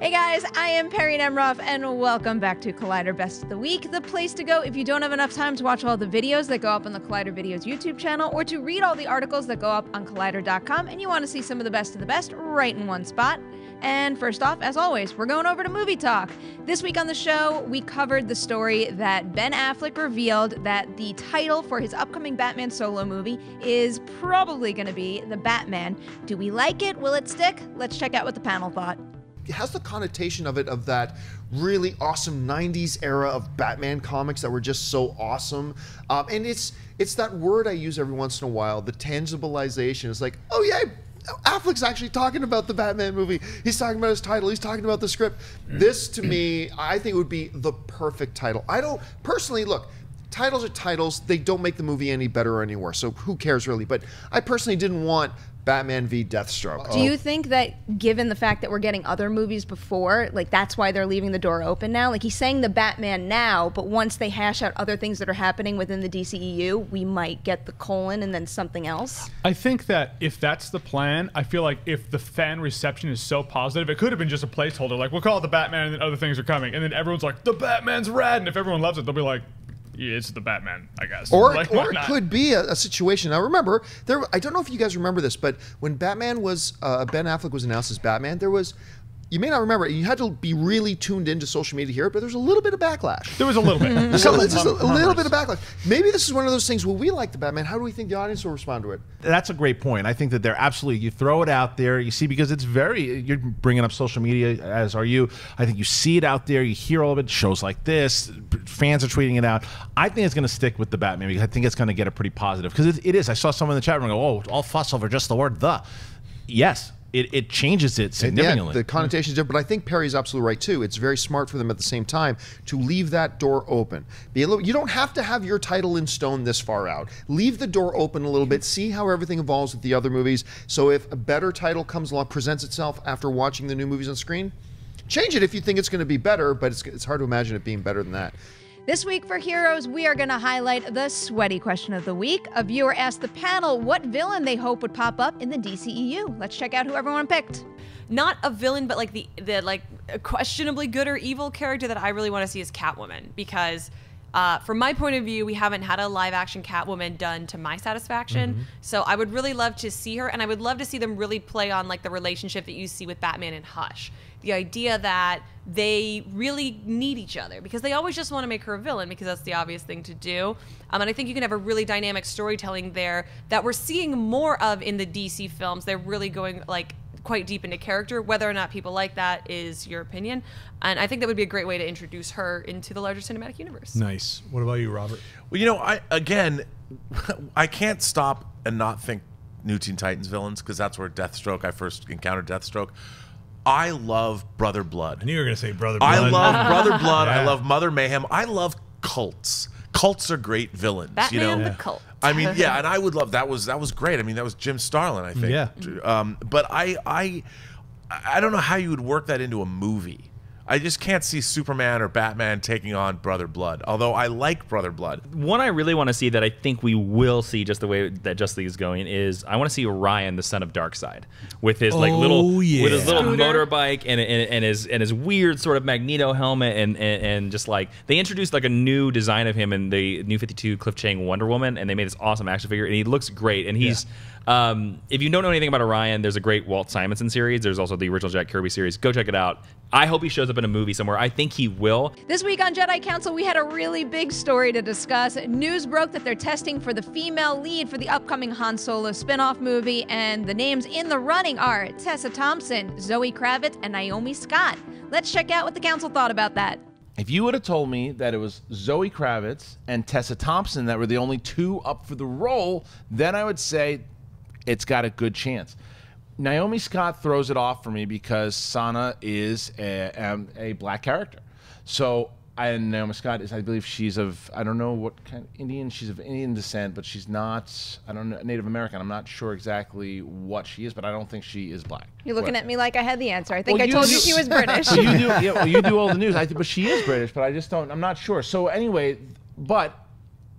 Hey guys, I am Perri Nemiroff, and welcome back to Collider Best of the Week, the place to go if you don't have enough time to watch all the videos that go up on the Collider Videos YouTube channel or to read all the articles that go up on Collider.com and you want to see some of the best of the best right in one spot. And first off, as always, we're going over to Movie Talk. This week on the show, we covered the story that Ben Affleck revealed that the title for his upcoming Batman solo movie is probably going to be The Batman. Do we like it? Will it stick? Let's check out what the panel thought has the connotation of it of that really awesome 90s era of batman comics that were just so awesome um, and it's it's that word i use every once in a while the tangibilization it's like oh yeah Affleck's actually talking about the Batman movie. He's talking about his title. He's talking about the script. This, to me, I think would be the perfect title. I don't personally look. Titles are titles. They don't make the movie any better or any worse. So who cares really? But I personally didn't want Batman v Deathstroke. Do you think that given the fact that we're getting other movies before, like that's why they're leaving the door open now? Like he's saying the Batman now, but once they hash out other things that are happening within the DCEU, we might get the colon and then something else. I think that if that's the plan, I feel like if the fan reception is so positive, it could have been just a placeholder. Like we'll call it the Batman, and then other things are coming, and then everyone's like, "The Batman's rad," and if everyone loves it, they'll be like, it's the Batman, I guess. Or, like, or it could be a, a, situation. Now, remember, there. I don't know if you guys remember this, but when Batman was uh, Ben Affleck was announced as Batman, there was you may not remember You had to be really tuned into social media here, but there's a little bit of backlash. There was a little bit. Mm-hmm. just, a, just a, a little bit of backlash. Maybe this is one of those things. where we like the Batman. How do we think the audience will respond to it? That's a great point. I think that they're absolutely. You throw it out there. You see, because it's very. You're bringing up social media, as are you. I think you see it out there. You hear all of it. Shows like this. Fans are tweeting it out. I think it's going to stick with the Batman because I think it's going to get a pretty positive. Because it, it is. I saw someone in the chat room go, "Oh, all fuss over just the word the." Yes, it, it changes it significantly. Yeah, the connotation is different, but I think Perri's absolutely right too. It's very smart for them at the same time to leave that door open. Be a little, you don't have to have your title in stone this far out. Leave the door open a little bit. See how everything evolves with the other movies. So if a better title comes along, presents itself after watching the new movies on screen, change it if you think it's going to be better. But it's, it's hard to imagine it being better than that. This week for Heroes, we are going to highlight the sweaty question of the week. A viewer asked the panel what villain they hope would pop up in the DCEU. Let's check out who everyone picked. Not a villain, but like the the like questionably good or evil character that I really want to see is Catwoman because. Uh, from my point of view, we haven't had a live action Catwoman done to my satisfaction. Mm-hmm. So I would really love to see her, and I would love to see them really play on like the relationship that you see with Batman and Hush the idea that they really need each other because they always just want to make her a villain because that's the obvious thing to do. Um, and I think you can have a really dynamic storytelling there that we're seeing more of in the DC films. They're really going like quite deep into character. Whether or not people like that is your opinion. And I think that would be a great way to introduce her into the larger cinematic universe. Nice. What about you, Robert? Well, you know, I again, I can't stop and not think New Teen Titans villains because that's where Deathstroke I first encountered Deathstroke. I love Brother Blood. I knew you were going to say Brother Blood. I love Brother Blood. yeah. I love Mother Mayhem. I love cults. Cults are great villains. Batman you know, yeah. the cult. I mean, yeah, and I would love that. Was that was great? I mean, that was Jim Starlin, I think. Yeah. Um, but I, I, I don't know how you would work that into a movie. I just can't see Superman or Batman taking on Brother Blood. Although I like Brother Blood. One I really want to see that I think we will see just the way that Justice League is going is I want to see Orion, the son of Darkseid, with his like oh, little yeah. with his little motorbike and, and, and his and his weird sort of Magneto helmet and, and, and just like they introduced like a new design of him in the New Fifty Two Cliff Chiang Wonder Woman and they made this awesome action figure and he looks great and he's. Yeah um, if you don't know anything about Orion, there's a great Walt Simonson series. There's also the original Jack Kirby series. Go check it out. I hope he shows up in a movie somewhere. I think he will. This week on Jedi Council, we had a really big story to discuss. News broke that they're testing for the female lead for the upcoming Han Solo spin-off movie, and the names in the running are Tessa Thompson, Zoe Kravitz, and Naomi Scott. Let's check out what the council thought about that. If you would have told me that it was Zoe Kravitz and Tessa Thompson that were the only two up for the role, then I would say it's got a good chance. Naomi Scott throws it off for me because Sana is a, um, a black character. So and Naomi Scott is, I believe, she's of I don't know what kind of Indian. She's of Indian descent, but she's not. I don't know Native American. I'm not sure exactly what she is, but I don't think she is black. You're looking at me like I had the answer. I think well, I told do, you she was British. you do, yeah, well, you do all the news. I, but she is British, but I just don't. I'm not sure. So anyway, but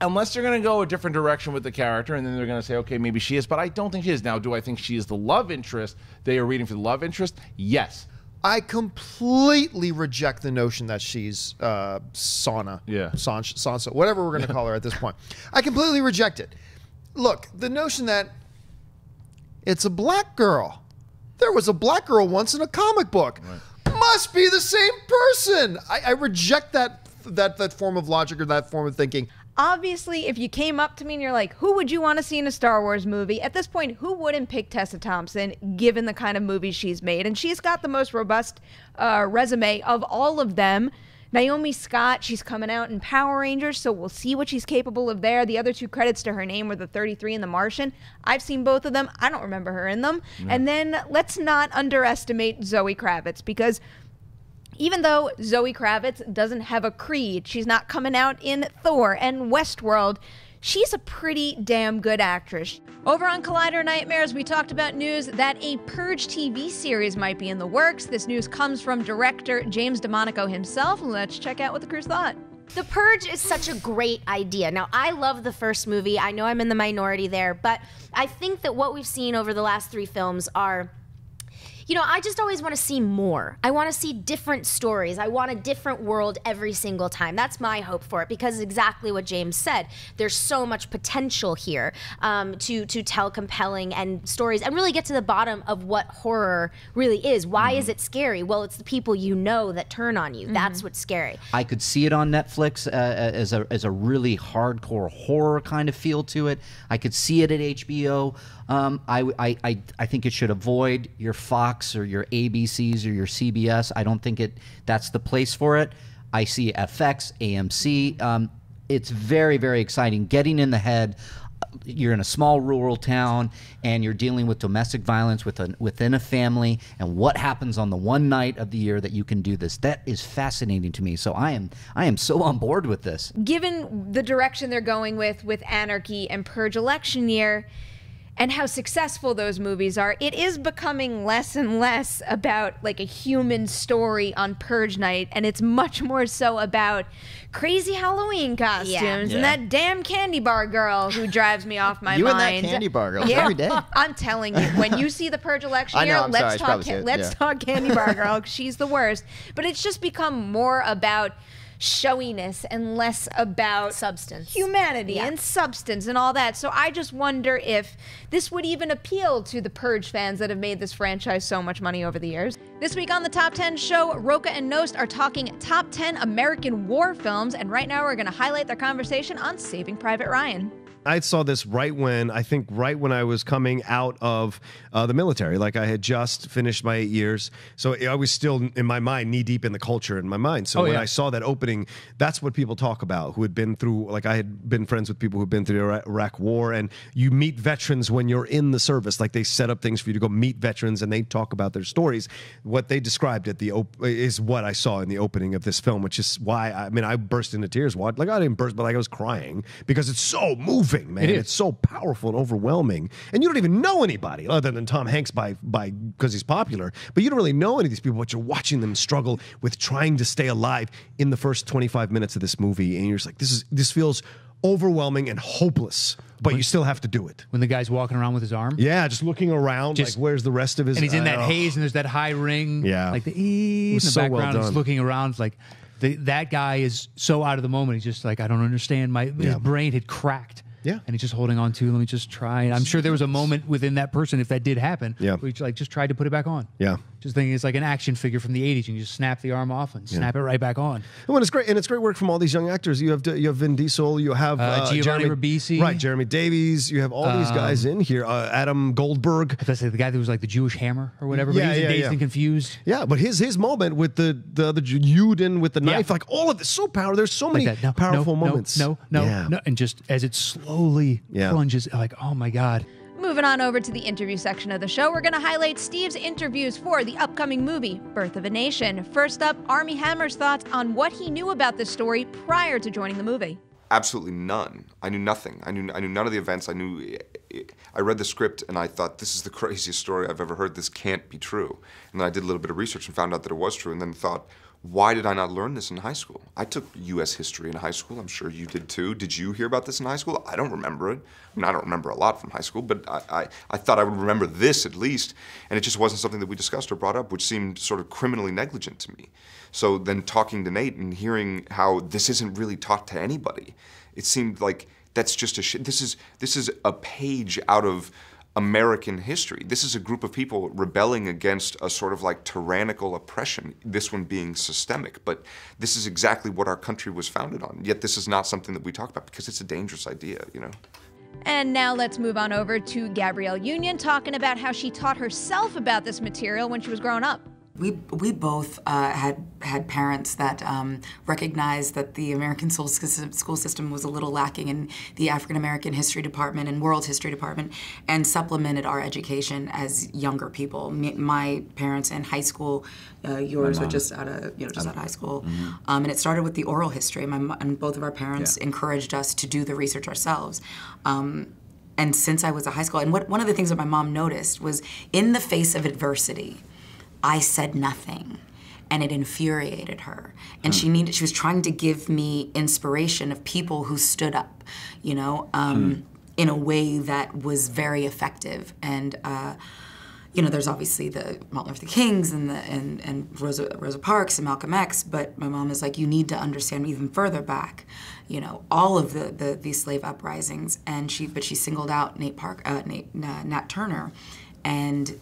unless they're going to go a different direction with the character and then they're going to say okay maybe she is but i don't think she is now do i think she is the love interest they are reading for the love interest yes I completely reject the notion that she's uh, Sauna. Yeah. Sansa, Sansa, whatever we're going to call her at this point. I completely reject it. Look, the notion that it's a black girl. There was a black girl once in a comic book. Must be the same person. I, I reject that that that form of logic or that form of thinking. Obviously, if you came up to me and you're like, who would you want to see in a Star Wars movie? At this point, who wouldn't pick Tessa Thompson given the kind of movies she's made? And she's got the most robust uh, resume of all of them. Naomi Scott, she's coming out in Power Rangers, so we'll see what she's capable of there. The other two credits to her name were the 33 and The Martian. I've seen both of them. I don't remember her in them. And then let's not underestimate Zoe Kravitz because even though Zoe Kravitz doesn't have a creed, she's not coming out in Thor and Westworld. She's a pretty damn good actress. Over on Collider Nightmares, we talked about news that a Purge TV series might be in the works. This news comes from director James DeMonaco himself. Let's check out what the crew's thought. The Purge is such a great idea. Now, I love the first movie. I know I'm in the minority there, but I think that what we've seen over the last three films are you know, I just always want to see more. I want to see different stories. I want a different world every single time. That's my hope for it because exactly what James said. There's so much potential here um, to to tell compelling and stories and really get to the bottom of what horror really is. Why is it scary? Well, it's the people you know that turn on you. That's what's scary. I could see it on Netflix uh, as a as a really hardcore horror kind of feel to it. I could see it at HBO. Um, I, I, I, I think it should avoid your Fox or your ABCs or your CBS. I don't think it that's the place for it. I see FX, AMC. Um, it's very very exciting. Getting in the head. You're in a small rural town and you're dealing with domestic violence within within a family and what happens on the one night of the year that you can do this. That is fascinating to me. So I am I am so on board with this. Given the direction they're going with with Anarchy and Purge election year, and how successful those movies are, it is becoming less and less about like a human story on Purge Night, and it's much more so about crazy Halloween costumes Yeah. and that damn candy bar girl who drives me off my You and that candy bar girl yeah, every day. I'm telling you, when you see the Purge election year, let's should talk. let's yeah. talk candy bar girl. She's the worst. But it's just become more about showiness and less about Substance. humanity Yeah. and substance and all that. So I just wonder if this would even appeal to the Purge fans that have made this franchise so much money over the years. This week on the Top 10 show, Rocha and Nost are talking top 10 American war films, and right now we're going to highlight their conversation on Saving Private Ryan. I saw this right when I think right when I was coming out of uh, the military. Like I had just finished my eight years, so I was still in my mind knee deep in the culture in my mind. So Oh, when yeah. I saw that opening, that's what people talk about. Who had been through, like I had been friends with people who'd been through the Iraq- Iraq War, and you meet veterans when you're in the service. Like they set up things for you to go meet veterans, and they talk about their stories. What they described at the op- is what I saw in the opening of this film, which is why I mean I burst into tears. Like I didn't burst, but like I was crying because it's so moving, man. It is. It's so powerful and overwhelming, and you don't even know anybody other than Tom Hanks by by because he's popular. But you don't really know any of these people. But you're watching them struggle with trying to stay alive in the first 25 minutes of this movie, and you're just like, this is this feels overwhelming and hopeless. But you still have to do it. when the guy's walking around with his arm. Yeah, just looking around, Just- like where's the rest of his? And he's in that haze, and there's that high ring. Yeah. Like the ee in the so well background. he's done. looking around. Like the, that guy is so out of the moment. He's just like, I don't understand. My his brain had cracked. Yeah. And he's just holding on to. Let me just try. And I'm sure there was a moment within that person, if that did happen, Yeah. where he like just tried to put it back on. Yeah. Just thinking it's like an action figure from the 80s. and You can just snap the arm off and snap it right back on. Well, it's great, and it's great work from all these young actors. You have you have Vin Diesel, you have Uh, Giovanni Jeremy, Ribisi. right? Jeremy Davies. You have all these guys in here. Uh, Adam Goldberg. That's like the guy that was like the Jewish hammer or whatever. Yeah, but he was yeah, dazed yeah. and confused. Yeah, but his his moment with the the other Juden with the Yeah. knife, like all of this, so powerful. There's so many Like that. No, powerful no, moments. No, no, no, Yeah. no. And just as it slowly Yeah. plunges, like, oh my God. Moving on over to the interview section of the show, we're going to highlight Steve's interviews for the upcoming movie, Birth of a Nation. First up, Armie Hammer's thoughts on what he knew about this story prior to joining the movie. absolutely none. I knew nothing. I knew I knew none of the events. I knew I read the script and I thought this is the craziest story I've ever heard. This can't be true. And then I did a little bit of research and found out that it was true. And then thought, why did I not learn this in high school? I took U.S. history in high school. I'm sure you did too. Did you hear about this in high school? I don't remember it. I mean, I don't remember a lot from high school, but I, I, I thought I would remember this at least. And it just wasn't something that we discussed or brought up, which seemed sort of criminally negligent to me. So then talking to Nate and hearing how this isn't really taught to anybody, it seemed like that's just a shit. This is this is a page out of American history. This is a group of people rebelling against a sort of like tyrannical oppression, this one being systemic. But this is exactly what our country was founded on. Yet this is not something that we talk about because it's a dangerous idea, you know? And now let's move on over to Gabrielle Union talking about how she taught herself about this material when she was growing up. We, we both uh, had had parents that um, recognized that the American school system, school system was a little lacking in the African American history department and world history department, and supplemented our education as younger people. Me, my parents in high school, uh, yours were just out of you know just out of high school, um, and it started with the oral history. My and both of our parents encouraged us to do the research ourselves. Um, and since I was a high school, and what, one of the things that my mom noticed was in the face of adversity, I said nothing and it infuriated her. And she needed she was trying to give me inspiration of people who stood up you know um, in a way that was very effective. And uh, you know there's obviously the Martin Luther Kings and the and, and Rosa, Rosa Parks and Malcolm X but my mom is like you need to understand even further back you know all of the, the these slave uprisings. And she but she singled out Nate Park uh, Nate uh, Nat Turner. And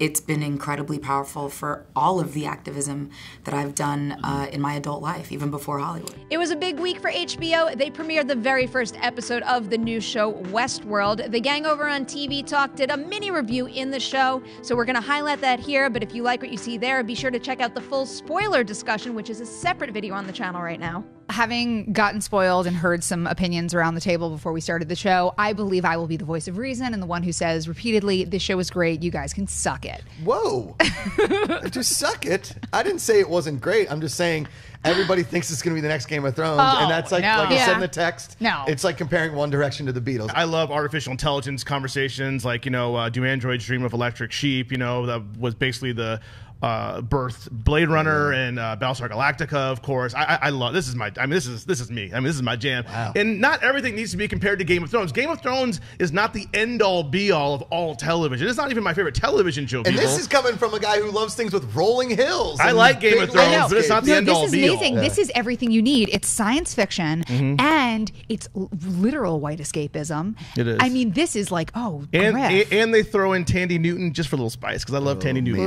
it's been incredibly powerful for all of the activism that I've done uh, in my adult life, even before Hollywood. It was a big week for HBO. They premiered the very first episode of the new show Westworld. The gang over on TV Talk did a mini review in the show, so we're going to highlight that here. But if you like what you see there, be sure to check out the full spoiler discussion, which is a separate video on the channel right now. Having gotten spoiled and heard some opinions around the table before we started the show, I believe I will be the voice of reason and the one who says repeatedly, This show is great. You guys can suck it. Whoa. just suck it. I didn't say it wasn't great. I'm just saying everybody thinks it's going to be the next Game of Thrones. Oh, and that's like, no. like you said in the text. No. It's like comparing One Direction to the Beatles. I love artificial intelligence conversations, like you know, uh, do androids dream of electric sheep? You know, that was basically the uh, birth Blade Runner and uh, Battlestar Galactica, of course. I, I, I love this is my. I mean, this is this is me. I mean, this is my jam. And not everything needs to be compared to Game of Thrones. Game of Thrones is not the end all be all of all television. It's not even my favorite television show. And people. this is coming from a guy who loves things with rolling hills. I like Game of Thrones, but it's not the no, end this all is be all. amazing. This is everything you need. It's science fiction Mhm. and it's literal white escapism. It is. I mean, this is like, oh, And, and and they throw in Thandie Newton just for a little spice because I love Thandie Newton.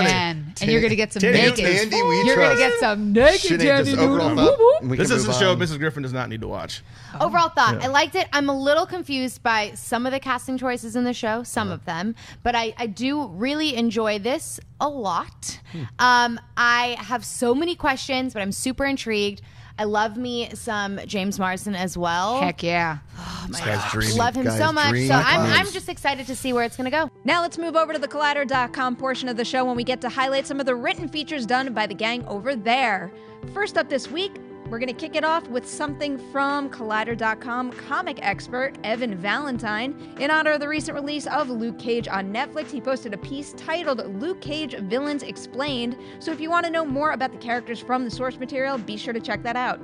Ooh, honey. man. And you're going to get some Thandie naked. Newton. Thandie, we you're going to trust. get some naked Shit ain't Tandy just Newton. overall Whoop, whoop. We This can is a move show on. Mrs. Griffin does not need to watch. Overall thought, Yeah. I liked it. I'm a little confused by some of the casting choices in the show, some of them, but I, I do really enjoy this a lot. Um, I have so many questions, but I'm super intrigued. I love me some James Marsden as well. Heck yeah. Oh my This guy's gosh. dreamy. Love him Guy's so much. dreamy. So I'm, I'm just excited to see where it's going to go. Now let's move over to the Collider.com portion of the show when we get to highlight some of the written features done by the gang over there. First up this week, we're going to kick it off with something from Collider.com comic expert Evan Valentine. In honor of the recent release of Luke Cage on Netflix, he posted a piece titled Luke Cage Villains Explained. So if you want to know more about the characters from the source material, be sure to check that out.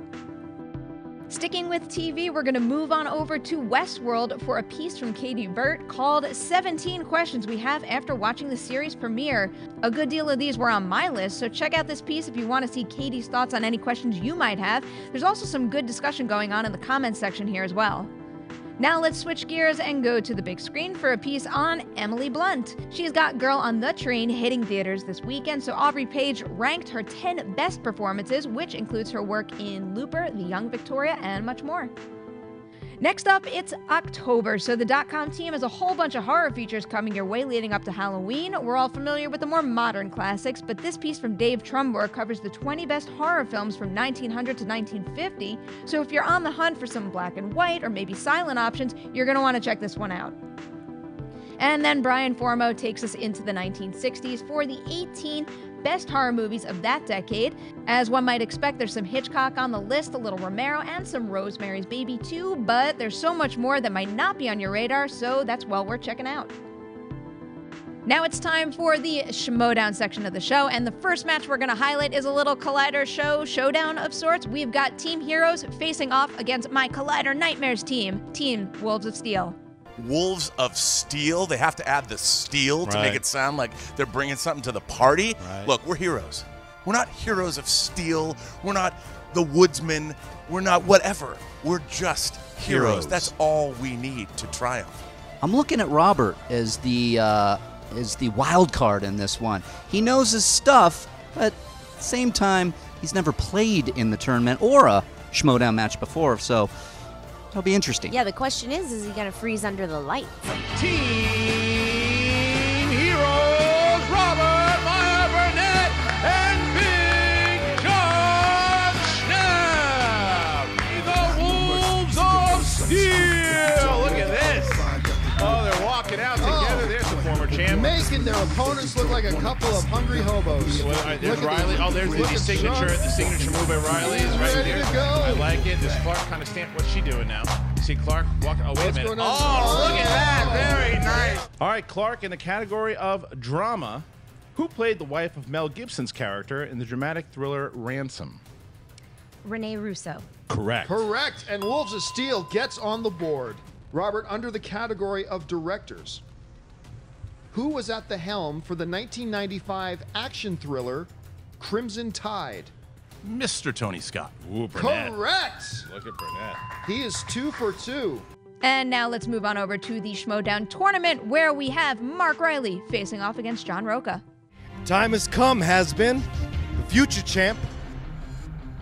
Sticking with TV, we're going to move on over to Westworld for a piece from Katie Burt called 17 Questions We Have After Watching the Series Premiere. A good deal of these were on my list, so check out this piece if you want to see Katie's thoughts on any questions you might have. There's also some good discussion going on in the comments section here as well. Now let's switch gears and go to the big screen for a piece on Emily Blunt. She's got Girl on the Train hitting theaters this weekend, so Aubrey Page ranked her 10 best performances, which includes her work in Looper, The Young Victoria, and much more. Next up, it's October, so the dot .com team has a whole bunch of horror features coming your way leading up to Halloween. We're all familiar with the more modern classics, but this piece from Dave Trumbore covers the 20 best horror films from 1900 to 1950. So if you're on the hunt for some black and white or maybe silent options, you're going to want to check this one out. And then Brian Formo takes us into the 1960s for the 18 best horror movies of that decade. As one might expect, there's some Hitchcock on the list, a little Romero, and some Rosemary's Baby too, but there's so much more that might not be on your radar, so that's well worth checking out. Now it's time for the Schmoedown section of the show, and the first match we're going to highlight is a little Collider show showdown of sorts. We've got Team Heroes facing off against my Collider Nightmares team, Team Wolves of Steel. Wolves of Steel. They have to add the steel to Right. make it sound like they're bringing something to the party. Right. Look, we're heroes. We're not heroes of steel. We're not the woodsmen. We're not whatever. We're just heroes. Heroes. That's all we need to triumph. I'm looking at Robert as the uh, as the wild card in this one. He knows his stuff, but at the same time, he's never played in the tournament or a Schmoedown match before, so it'll be interesting. Yeah, the question is, is he gonna freeze under the lights? Team their opponents look like a couple of hungry hobos. Well, all right, there's Look at Reilly. these- Oh, there's the, look the at signature. The signature move by Reilly is right Ready there. to go. I like it. Does Clark kind of stand? What's she doing now? See Clark walking. Oh, wait What's a minute. going? Oh, oh, look at that. Oh. Very nice. All right, Clark in the category of drama. Who played the wife of Mel Gibson's character in the dramatic thriller Ransom? Rene Russo. Correct. Correct. And Wolves of Steel gets on the board. Robert, under the category of directors, who was at the helm for the 1995 action thriller Crimson Tide? Mr. Tony Scott. Ooh, Correct. Look at Burnett. He is two for two. And now let's move on over to the Schmoedown tournament where we have Mark Reilly facing off against John Rocha. Time has come, has been. The future champ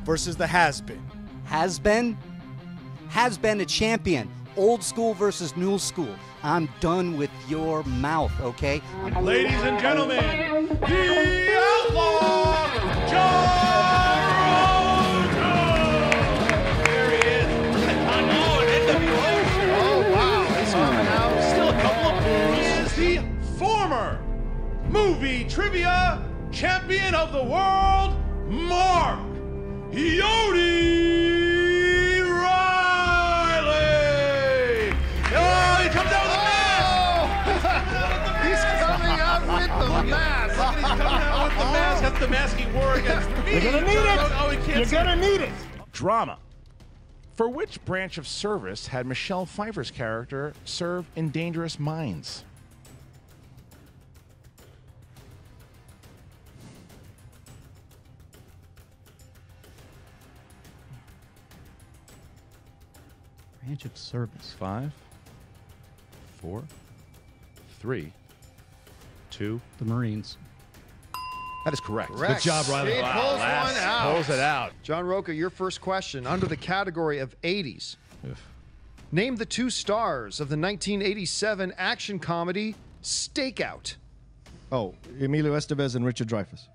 versus the has been. Has been? Has been a champion. Old school versus new school. I'm done with your mouth, okay? Ladies and gentlemen, the outlaw, John There he is. I know, an NWO. Oh, wow. He's coming out. Still a couple of He is the former movie trivia champion of the world, Mark Yodi the mask. That's the mask against me. You're gonna need it. Oh, he can't You're gonna need it. Drama. For which branch of service had Michelle Pfeiffer's character serve in Dangerous Minds? Branch of service. Five, four, three, two. The Marines. That is correct. Correct. Good job, Reilly. He Wow, pulls last one out. pulls it out. John Rocha, your first question under the category of 80s. Name the two stars of the 1987 action comedy Stakeout. Oh, Emilio Estevez and Richard Dreyfuss.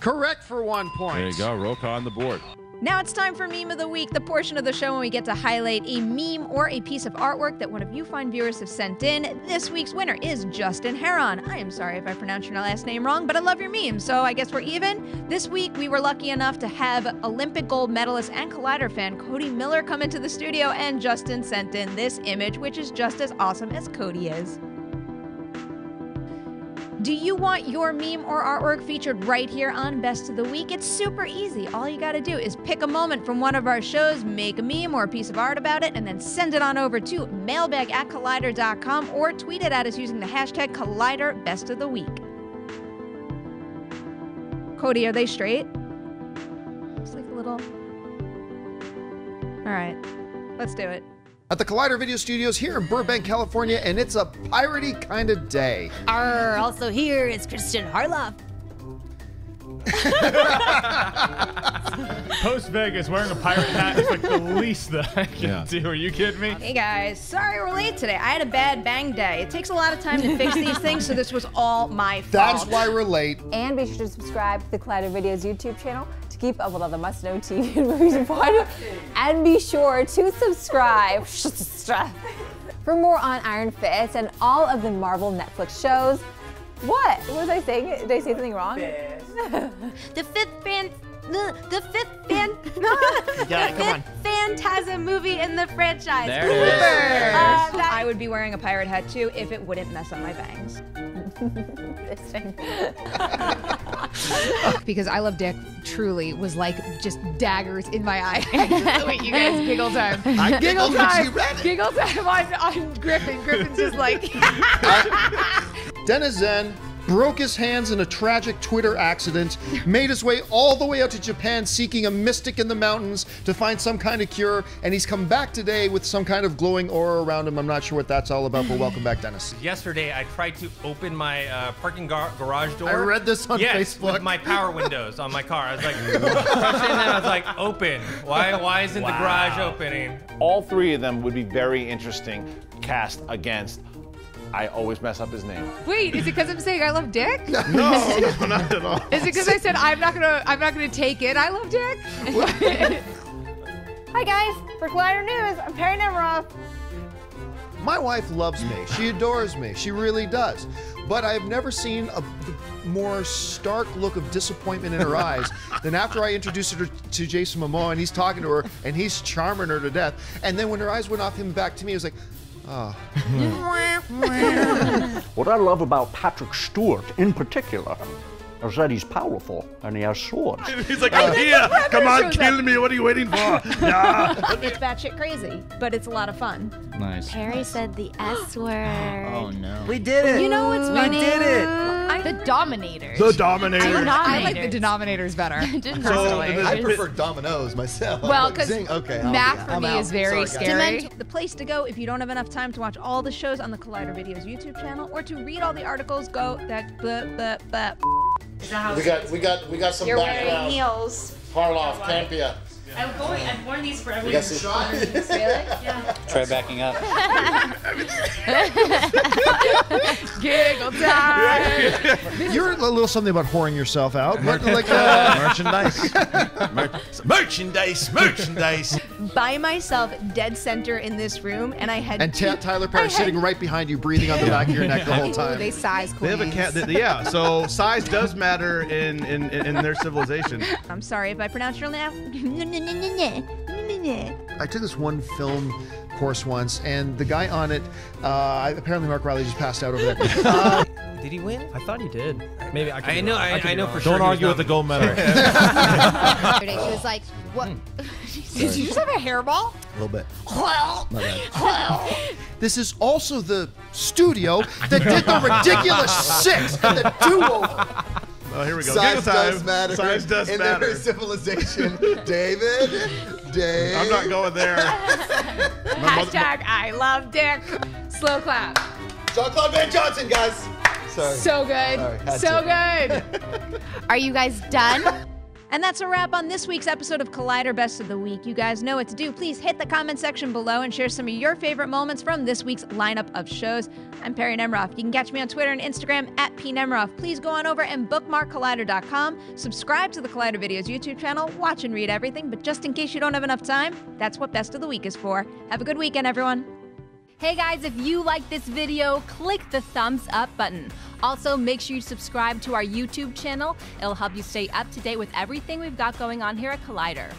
Correct for one point. There you go. Rocha on the board. Now it's time for Meme of the Week, the portion of the show when we get to highlight a meme or a piece of artwork that one of you fine viewers have sent in. This week's winner is Justin Heron. I am sorry if I pronounced your last name wrong, but I love your memes, so I guess we're even. This week we were lucky enough to have Olympic gold medalist and Collider fan Cody Miller come into the studio, and Justin sent in this image, which is just as awesome as Cody is. Do you want your meme or artwork featured right here on Best of the Week? It's super easy. All you got to do is pick a moment from one of our shows, make a meme or a piece of art about it, and then send it on over to mailbag at collider.com or tweet it at us using the hashtag Collider Best of the Week. Cody, are they straight? It's like a little. All right, let's do it. At the Collider Video Studios here in Burbank, California, and it's a piratey kind of day. Arr, also here is Kristian Harloff. Post Vegas wearing a pirate hat is like the least that I can Yeah. do. Are you kidding me? Hey guys, sorry we're late today. I had a bad bang day. It takes a lot of time to fix these things, so this was all my fault. That's why we're late. And be sure to subscribe to the Collider Videos YouTube channel to keep up with all the must-know TV and movies and pod- And be sure to subscribe for more on Iron Fist and all of the Marvel Netflix shows. What? What was I saying? Did I say something wrong? The fifth band. the, the fifth fan, got the it, come on. fifth Phantasm movie in the franchise. There it is. Uh, that- I would be wearing a pirate hat too if it wouldn't mess up my bangs. because I Love Dick truly was like just daggers in my eye. Wait, you guys, giggle time. I giggle giggled when time. she read it. Giggle time on, on Griffin. Griffin's just like. Denizen broke his hands in a tragic Twitter accident, made his way all the way out to Japan seeking a mystic in the mountains to find some kind of cure, and he's come back today with some kind of glowing aura around him. I'm not sure what that's all about, but welcome back, Dennis. Yesterday, I tried to open my uh, parking gar- garage door. I read this on yes, Facebook. with my power windows on my car. I was like, pushing and I was like, open. Why? Why isn't the garage opening? All three of them would be very interesting cast against. I always mess up his name. Wait, is it because I'm saying I love Dick? No, no, not at all. Is it because I said I'm not gonna I'm not gonna take it? I love Dick. Hi guys, for Collider News, I'm Perri Nemiroff. My wife loves me. She adores me. She really does. But I've never seen a more stark look of disappointment in her eyes than after I introduced her to Jason Momoa and he's talking to her and he's charming her to death. And then when her eyes went off him back to me, it was like, oh. What I love about Patrick Stewart in particular is that he's powerful and he has swords. He's like, I'm here. Come on, kill me. What are you waiting for? Yeah. it's batshit crazy, but it's a lot of fun. Nice. Perri said the S word. Oh no. We did it. You know what's funny? We did it. The Dominators. The Dominators. I like the denominators better. personally. I prefer dominoes myself. Well, because okay, I'll math be- for I'm me out. is very Sorry, guys. scary. The place to go if you don't have enough time to watch all the shows on the Collider Videos YouTube channel or to read all the articles, go that blah, blah, blah. We got, we got, we got some You're wearing heels. Harloff, Campea. I'm going. I've worn these for every got some shot. Really? Yeah. Try backing up. Giggle time. You're a little something about whoring yourself out. What, like, uh, merchandise. merchandise, merchandise. By myself, dead center in this room, and I had and Ta- Tyler I Perry had- sitting right behind you, breathing on the back of your neck the whole time. They size They have a cat. th- yeah, so size does matter in, in, in their civilization. I'm sorry if I pronounced your name. I took this one film course once, and the guy on it, uh, apparently Mark Reilly just passed out over there. Uh, Did he win? I thought he did. Maybe I. Could I know. wrong. I, could I know wrong. for sure. Don't argue with the gold medal. Yesterday, she was like, "What?" Did you just have a hairball? a little bit. Well, My bad. This is also the studio that did the ridiculous six and the do-over. Oh, here we go. Size Giggle does matter. Size does in matter. their civilization. David, Dave. I'm not going there. Hashtag I love Dick. Slow clap. Jean Claude Van Johnson, guys. Sorry. So good. Sorry, so to. good. Are you guys done? And that's a wrap on this week's episode of Collider Best of the Week. You guys know what to do. Please hit the comment section below and share some of your favorite moments from this week's lineup of shows. I'm Perri Nemiroff. You can catch me on Twitter and Instagram at pnemiroff. Please go on over and bookmark Collider.com. Subscribe to the Collider Videos YouTube channel. Watch and read everything. But just in case you don't have enough time, that's what Best of the Week is for. Have a good weekend, everyone. Hey guys, if you like this video, click the thumbs up button. Also, make sure you subscribe to our YouTube channel. It'll help you stay up to date with everything we've got going on here at Collider.